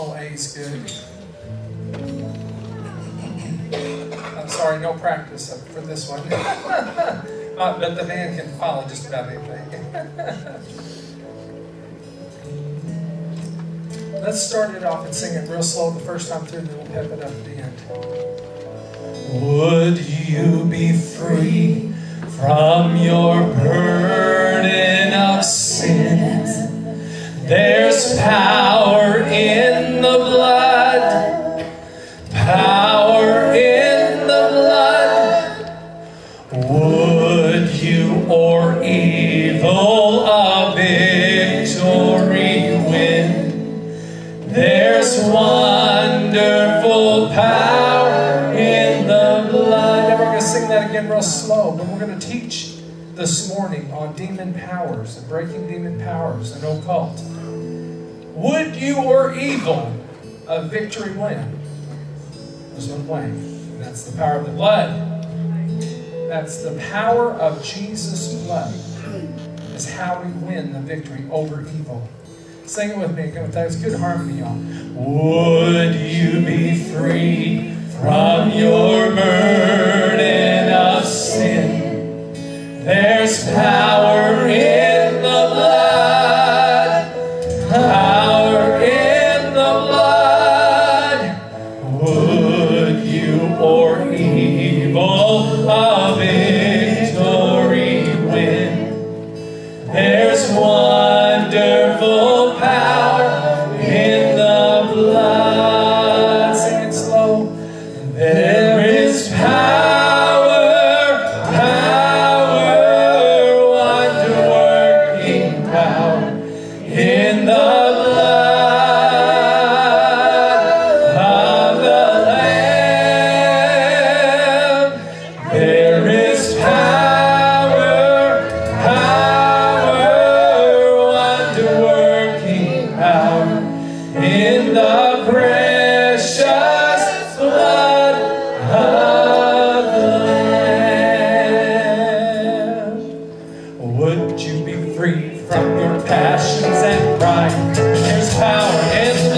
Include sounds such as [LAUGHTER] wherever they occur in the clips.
Oh, A is good. I'm sorry, no practice for this one. [LAUGHS] uh, but the band can follow just about anything. [LAUGHS] Let's start it off and sing it real slow the first time through, and then we'll pep it up at the end. Would you be free from your burden of sin? There's power you or evil a victory win? There's wonderful power in the blood. And we're going to sing that again real slow, but we're going to teach this morning on demon powers and breaking demon powers and occult. Would you or evil a victory win? There's one way. And that's the power of the blood. That's the power of Jesus' blood. Is how we win the victory over evil. Sing it with me. That's good harmony, y'all. Would you be free from evil The precious blood would you be free from your passions and pride? There's power in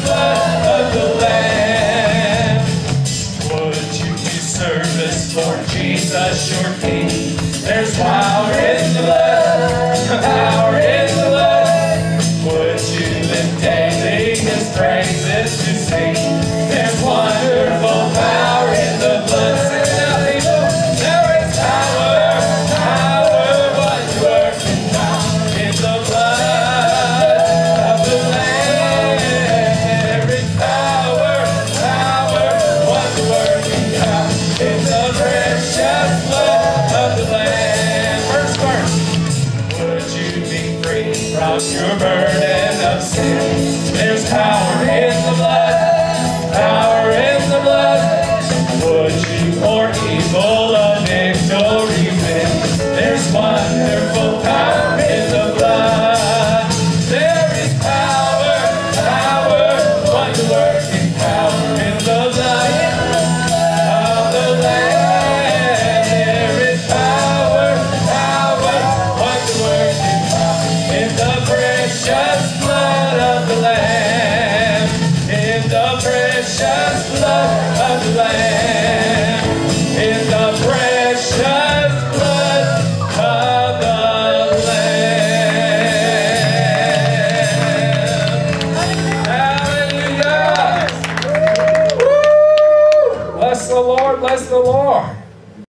from your burden of sin? There's power in the blood, love and land.